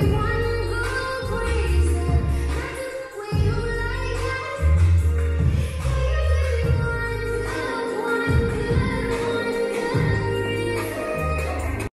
the one